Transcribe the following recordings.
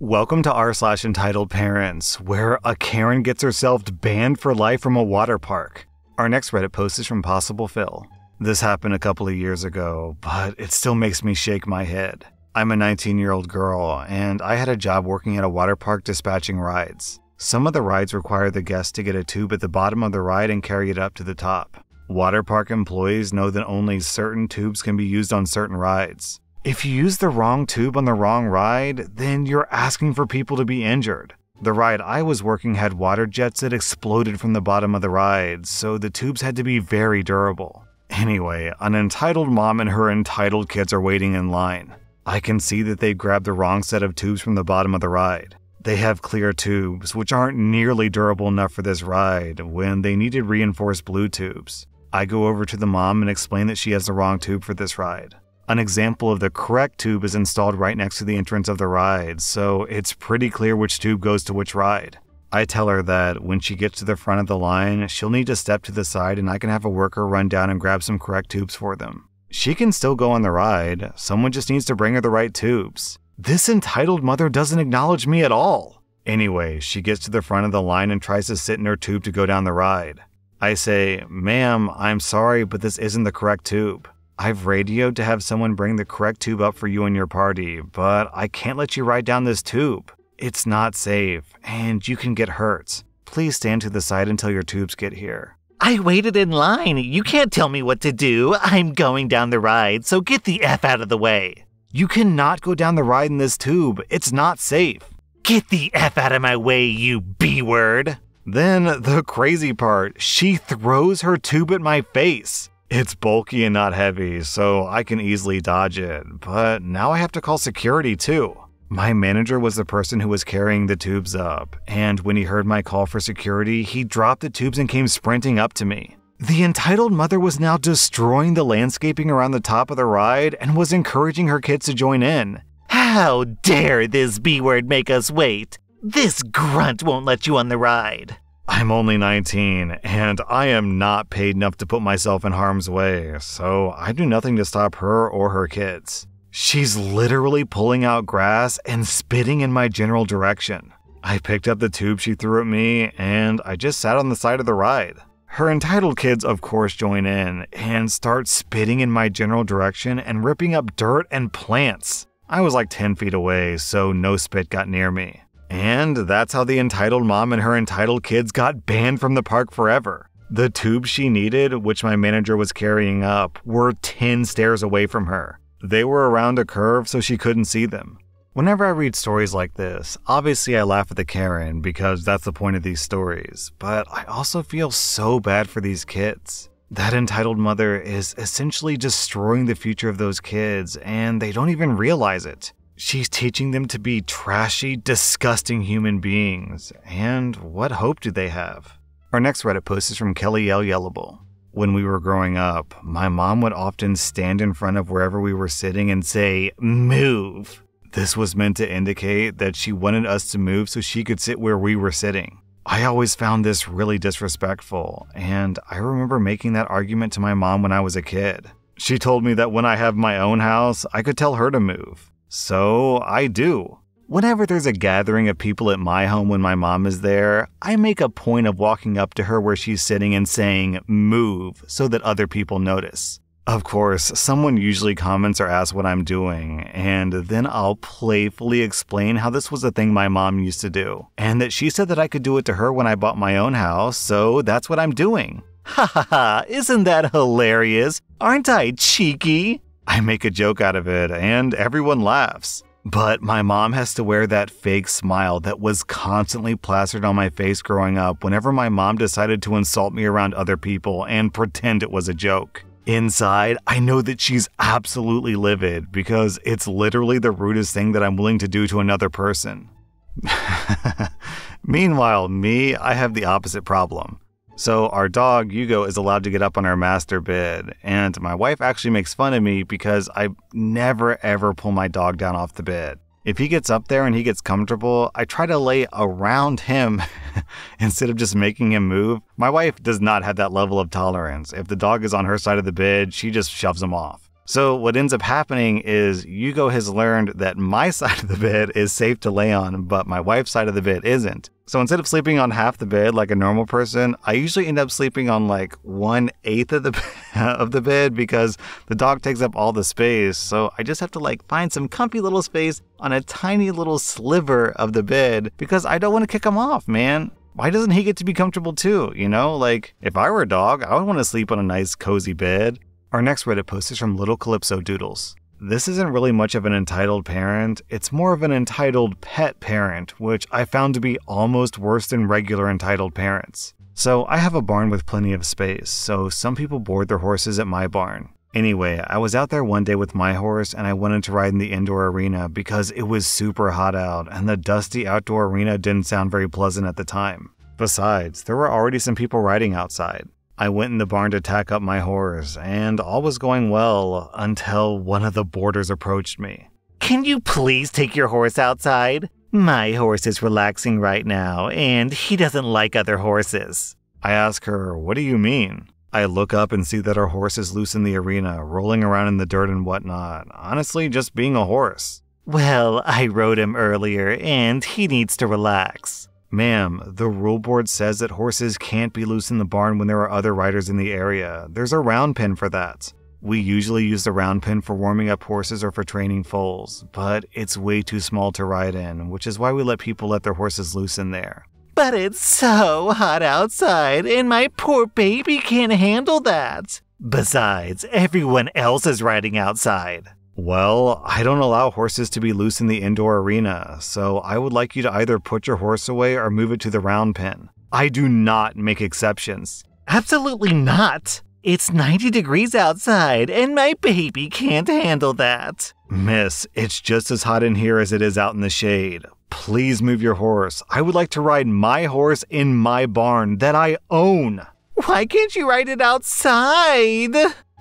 Welcome to r slash entitled parents, where a Karen gets herself banned for life from a water park. Our next Reddit post is from Possible Phil. This happened a couple of years ago, but it still makes me shake my head. I'm a 19 year old girl, and I had a job working at a water park dispatching rides. Some of the rides require the guests to get a tube at the bottom of the ride and carry it up to the top. Water park employees know that only certain tubes can be used on certain rides. If you use the wrong tube on the wrong ride, then you're asking for people to be injured. The ride I was working had water jets that exploded from the bottom of the ride, so the tubes had to be very durable. Anyway, an entitled mom and her entitled kids are waiting in line. I can see that they grabbed the wrong set of tubes from the bottom of the ride. They have clear tubes, which aren't nearly durable enough for this ride, when they needed reinforced blue tubes. I go over to the mom and explain that she has the wrong tube for this ride. An example of the correct tube is installed right next to the entrance of the ride, so it's pretty clear which tube goes to which ride. I tell her that when she gets to the front of the line, she'll need to step to the side and I can have a worker run down and grab some correct tubes for them. She can still go on the ride, someone just needs to bring her the right tubes. This entitled mother doesn't acknowledge me at all. Anyway, she gets to the front of the line and tries to sit in her tube to go down the ride. I say, Ma'am, I'm sorry, but this isn't the correct tube. I've radioed to have someone bring the correct tube up for you and your party, but I can't let you ride down this tube. It's not safe, and you can get hurt. Please stand to the side until your tubes get here. I waited in line. You can't tell me what to do. I'm going down the ride, so get the F out of the way. You cannot go down the ride in this tube. It's not safe. Get the F out of my way, you B word. Then, the crazy part, she throws her tube at my face. It's bulky and not heavy, so I can easily dodge it, but now I have to call security too. My manager was the person who was carrying the tubes up, and when he heard my call for security, he dropped the tubes and came sprinting up to me. The entitled mother was now destroying the landscaping around the top of the ride and was encouraging her kids to join in. How dare this B word make us wait? This grunt won't let you on the ride. I'm only 19, and I am not paid enough to put myself in harm's way, so I do nothing to stop her or her kids. She's literally pulling out grass and spitting in my general direction. I picked up the tube she threw at me, and I just sat on the side of the ride. Her entitled kids, of course, join in and start spitting in my general direction and ripping up dirt and plants. I was like 10 feet away, so no spit got near me. And that's how the entitled mom and her entitled kids got banned from the park forever. The tubes she needed, which my manager was carrying up, were 10 stairs away from her. They were around a curve, so she couldn't see them. Whenever I read stories like this, obviously I laugh at the Karen because that's the point of these stories, but I also feel so bad for these kids. That entitled mother is essentially destroying the future of those kids, and they don't even realize it. She's teaching them to be trashy, disgusting human beings. And what hope do they have? Our next Reddit post is from Kelly L. Yellowable. When we were growing up, my mom would often stand in front of wherever we were sitting and say, Move. This was meant to indicate that she wanted us to move so she could sit where we were sitting. I always found this really disrespectful, and I remember making that argument to my mom when I was a kid. She told me that when I have my own house, I could tell her to move. So I do. Whenever there's a gathering of people at my home when my mom is there, I make a point of walking up to her where she's sitting and saying, move, so that other people notice. Of course, someone usually comments or asks what I'm doing, and then I'll playfully explain how this was a thing my mom used to do, and that she said that I could do it to her when I bought my own house, so that's what I'm doing. Ha ha ha, isn't that hilarious? Aren't I cheeky? I make a joke out of it, and everyone laughs. But my mom has to wear that fake smile that was constantly plastered on my face growing up whenever my mom decided to insult me around other people and pretend it was a joke. Inside, I know that she's absolutely livid because it's literally the rudest thing that I'm willing to do to another person. Meanwhile, me, I have the opposite problem. So our dog, Hugo, is allowed to get up on our master bed, and my wife actually makes fun of me because I never ever pull my dog down off the bed. If he gets up there and he gets comfortable, I try to lay around him instead of just making him move. My wife does not have that level of tolerance. If the dog is on her side of the bed, she just shoves him off. So, what ends up happening is Hugo has learned that my side of the bed is safe to lay on, but my wife's side of the bed isn't. So, instead of sleeping on half the bed like a normal person, I usually end up sleeping on like one eighth of the of the bed because the dog takes up all the space. So, I just have to like find some comfy little space on a tiny little sliver of the bed because I don't want to kick him off, man why doesn't he get to be comfortable too? You know, like if I were a dog, I would want to sleep on a nice cozy bed. Our next Reddit post is from Little Calypso Doodles. This isn't really much of an entitled parent, it's more of an entitled pet parent, which I found to be almost worse than regular entitled parents. So, I have a barn with plenty of space, so some people board their horses at my barn. Anyway, I was out there one day with my horse and I wanted to ride in the indoor arena because it was super hot out and the dusty outdoor arena didn't sound very pleasant at the time. Besides, there were already some people riding outside. I went in the barn to tack up my horse, and all was going well until one of the boarders approached me. Can you please take your horse outside? My horse is relaxing right now, and he doesn't like other horses. I ask her, What do you mean? I look up and see that our horse is loose in the arena, rolling around in the dirt and whatnot. Honestly, just being a horse. Well, I rode him earlier, and he needs to relax. Ma'am, the rule board says that horses can't be loose in the barn when there are other riders in the area. There's a round pen for that. We usually use the round pen for warming up horses or for training foals, but it's way too small to ride in, which is why we let people let their horses loose in there. But it's so hot outside, and my poor baby can't handle that. Besides, everyone else is riding outside. Well, I don't allow horses to be loose in the indoor arena, so I would like you to either put your horse away or move it to the round pen. I do not make exceptions. Absolutely not. It's 90 degrees outside, and my baby can't handle that. Miss, it's just as hot in here as it is out in the shade. Please move your horse. I would like to ride my horse in my barn that I own. Why can't you ride it outside?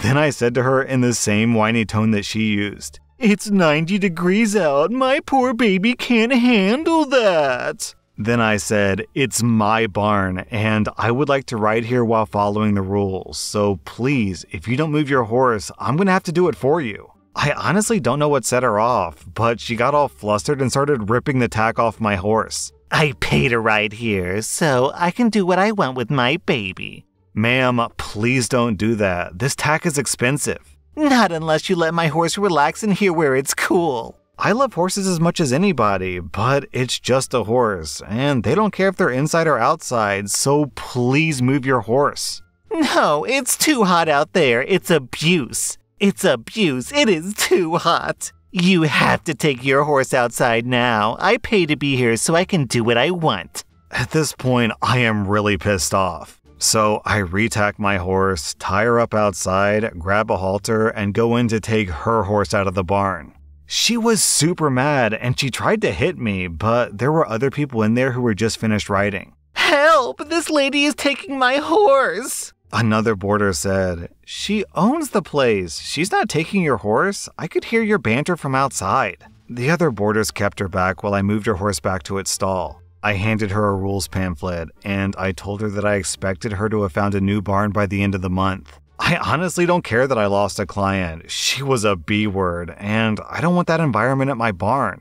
Then I said to her in the same whiny tone that she used, It's 90 degrees out. My poor baby can't handle that. Then I said, It's my barn, and I would like to ride here while following the rules. So please, if you don't move your horse, I'm gonna have to do it for you. I honestly don't know what set her off, but she got all flustered and started ripping the tack off my horse. I paid a ride here, so I can do what I want with my baby. Ma'am, please don't do that. This tack is expensive. Not unless you let my horse relax in here where it's cool. I love horses as much as anybody, but it's just a horse, and they don't care if they're inside or outside, so please move your horse. No, it's too hot out there. It's abuse. It's abuse. It is too hot. You have to take your horse outside now. I pay to be here so I can do what I want. At this point, I am really pissed off. So I retack my horse, tie her up outside, grab a halter, and go in to take her horse out of the barn. She was super mad and she tried to hit me, but there were other people in there who were just finished riding. Help! This lady is taking my horse! Another boarder said, She owns the place. She's not taking your horse. I could hear your banter from outside. The other boarders kept her back while I moved her horse back to its stall. I handed her a rules pamphlet, and I told her that I expected her to have found a new barn by the end of the month. I honestly don't care that I lost a client. She was a B word, and I don't want that environment at my barn.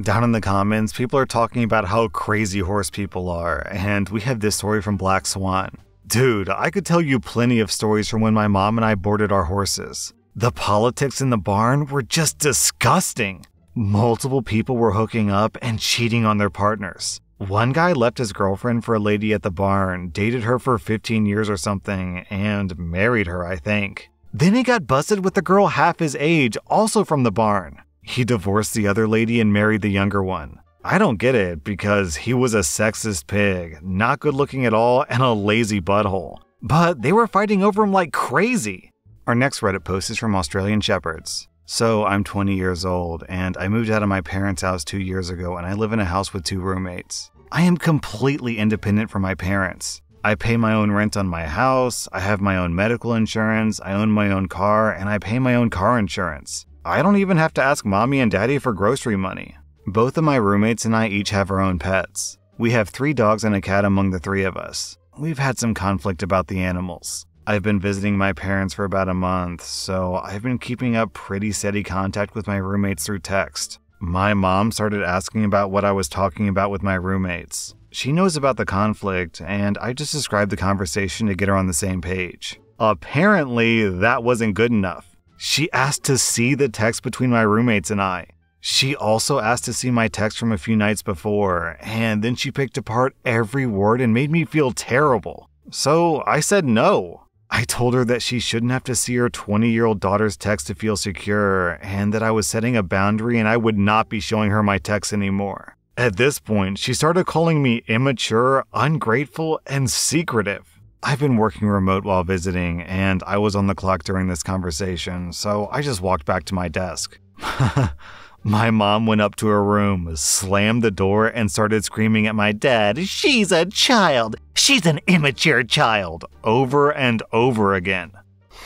Down in the comments, people are talking about how crazy horse people are, and we have this story from Black Swan. Dude, I could tell you plenty of stories from when my mom and I boarded our horses. The politics in the barn were just disgusting. Multiple people were hooking up and cheating on their partners. One guy left his girlfriend for a lady at the barn, dated her for 15 years or something, and married her, I think. Then he got busted with a girl half his age, also from the barn. He divorced the other lady and married the younger one. I don't get it because he was a sexist pig, not good looking at all, and a lazy butthole. But they were fighting over him like crazy. Our next Reddit post is from Australian Shepherds. So, I'm 20 years old, and I moved out of my parents' house two years ago, and I live in a house with two roommates. I am completely independent from my parents. I pay my own rent on my house, I have my own medical insurance, I own my own car, and I pay my own car insurance. I don't even have to ask mommy and daddy for grocery money. Both of my roommates and I each have our own pets. We have three dogs and a cat among the three of us. We've had some conflict about the animals. I've been visiting my parents for about a month, so I've been keeping up pretty steady contact with my roommates through text. My mom started asking about what I was talking about with my roommates. She knows about the conflict, and I just described the conversation to get her on the same page. Apparently, that wasn't good enough. She asked to see the text between my roommates and I. She also asked to see my text from a few nights before, and then she picked apart every word and made me feel terrible. So I said no. I told her that she shouldn't have to see her 20 year old daughter's text to feel secure, and that I was setting a boundary and I would not be showing her my texts anymore. At this point, she started calling me immature, ungrateful, and secretive. I've been working remote while visiting, and I was on the clock during this conversation, so I just walked back to my desk. My mom went up to her room, slammed the door, and started screaming at my dad, She's a child! She's an immature child! over and over again.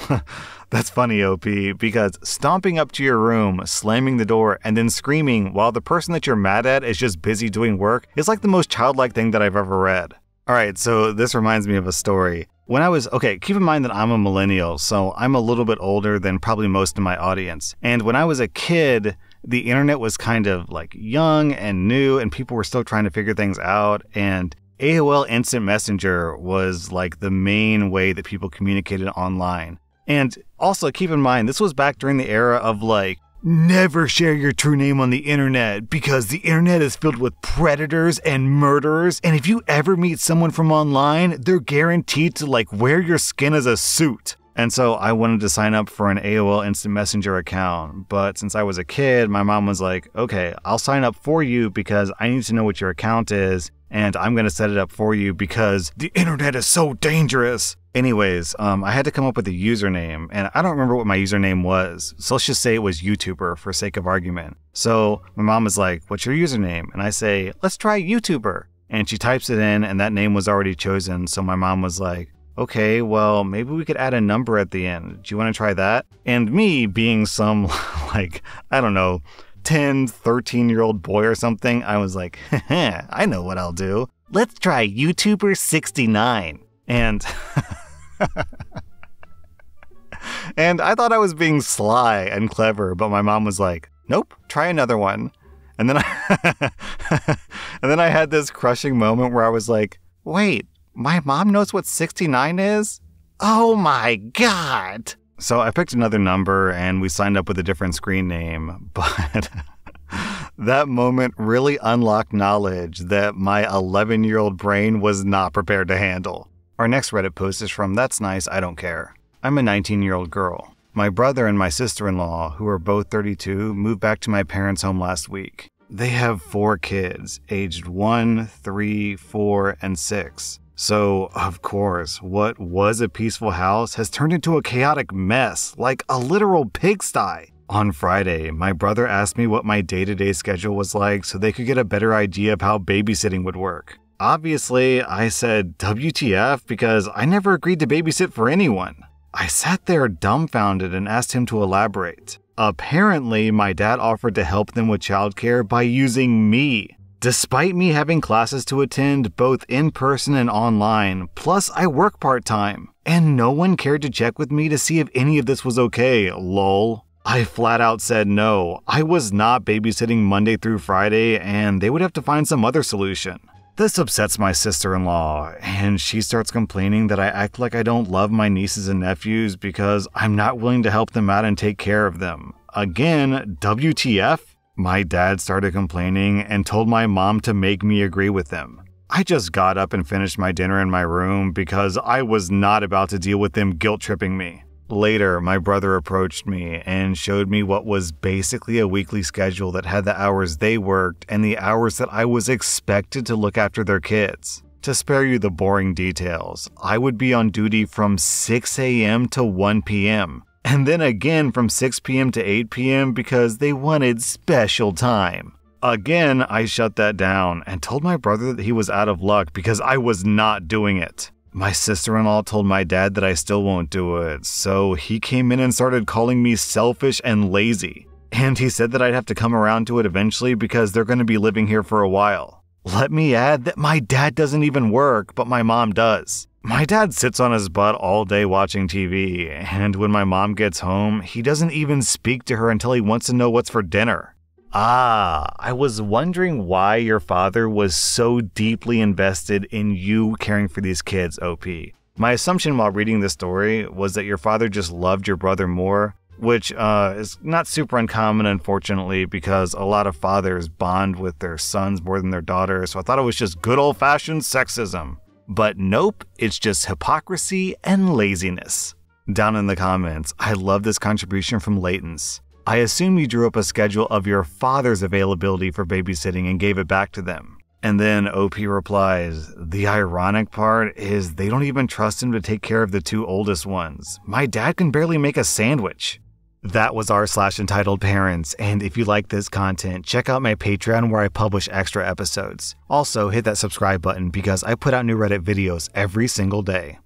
That's funny, OP, because stomping up to your room, slamming the door, and then screaming while the person that you're mad at is just busy doing work is like the most childlike thing that I've ever read. Alright, so this reminds me of a story. When I was, okay, keep in mind that I'm a millennial, so I'm a little bit older than probably most of my audience. And when I was a kid, the internet was kind of like young and new, and people were still trying to figure things out. And AOL Instant Messenger was like the main way that people communicated online. And also keep in mind, this was back during the era of like, never share your true name on the internet because the internet is filled with predators and murderers. And if you ever meet someone from online, they're guaranteed to like wear your skin as a suit. And so I wanted to sign up for an AOL Instant Messenger account. But since I was a kid, my mom was like, okay, I'll sign up for you because I need to know what your account is. And I'm going to set it up for you because the internet is so dangerous. Anyways, um, I had to come up with a username, and I don't remember what my username was. So let's just say it was YouTuber for sake of argument. So my mom was like, What's your username? And I say, Let's try YouTuber. And she types it in, and that name was already chosen. So my mom was like, okay, well, maybe we could add a number at the end. Do you want to try that? And me being some, like, I don't know, 10, 13 year old boy or something, I was like, I know what I'll do. Let's try YouTuber 69. And. and I thought I was being sly and clever, but my mom was like, nope, try another one. And then I and then I had this crushing moment where I was like, wait, my mom knows what 69 is? Oh my god! So I picked another number and we signed up with a different screen name, but that moment really unlocked knowledge that my 11 year old brain was not prepared to handle. Our next Reddit post is from That's Nice, I Don't Care. I'm a 19 year old girl. My brother and my sister in law, who are both 32, moved back to my parents' home last week. They have four kids, aged 1, 3, 4, and 6. So, of course, what was a peaceful house has turned into a chaotic mess, like a literal pigsty. On Friday, my brother asked me what my day to day schedule was like so they could get a better idea of how babysitting would work. Obviously, I said WTF because I never agreed to babysit for anyone. I sat there dumbfounded and asked him to elaborate. Apparently, my dad offered to help them with childcare by using me. Despite me having classes to attend both in person and online, plus I work part time, and no one cared to check with me to see if any of this was okay, lol. I flat out said no. I was not babysitting Monday through Friday, and they would have to find some other solution. This upsets my sister in law, and she starts complaining that I act like I don't love my nieces and nephews because I'm not willing to help them out and take care of them. Again, WTF? My dad started complaining and told my mom to make me agree with them. I just got up and finished my dinner in my room because I was not about to deal with them guilt tripping me. Later, my brother approached me and showed me what was basically a weekly schedule that had the hours they worked and the hours that I was expected to look after their kids. To spare you the boring details, I would be on duty from 6 a.m. to 1 p.m and then again from 6 p.m. to 8 p.m. because they wanted special time. Again, I shut that down and told my brother that he was out of luck because I was not doing it. My sister in law told my dad that I still won't do it, so he came in and started calling me selfish and lazy. And he said that I'd have to come around to it eventually because they're going to be living here for a while. Let me add that my dad doesn't even work, but my mom does. My dad sits on his butt all day watching TV, and when my mom gets home, he doesn't even speak to her until he wants to know what's for dinner. Ah, I was wondering why your father was so deeply invested in you caring for these kids, OP. My assumption while reading this story was that your father just loved your brother more, which uh, is not super uncommon, unfortunately, because a lot of fathers bond with their sons more than their daughters. So I thought it was just good old fashioned sexism. But nope, it's just hypocrisy and laziness. Down in the comments, I love this contribution from Layton's. I assume you drew up a schedule of your father's availability for babysitting and gave it back to them. And then OP replies, The ironic part is they don't even trust him to take care of the two oldest ones. My dad can barely make a sandwich. That was r slash entitled parents, and if you like this content, check out my Patreon where I publish extra episodes. Also, hit that subscribe button because I put out new Reddit videos every single day.